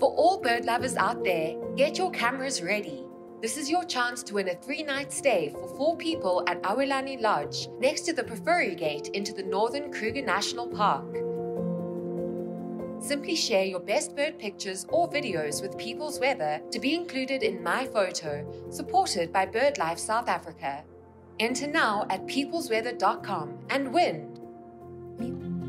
For all bird lovers out there, get your cameras ready. This is your chance to win a three night stay for four people at Awelani Lodge, next to the Pafuri Gate into the Northern Kruger National Park. Simply share your best bird pictures or videos with People's Weather to be included in My Photo, supported by BirdLife South Africa. Enter now at peoplesweather.com and win.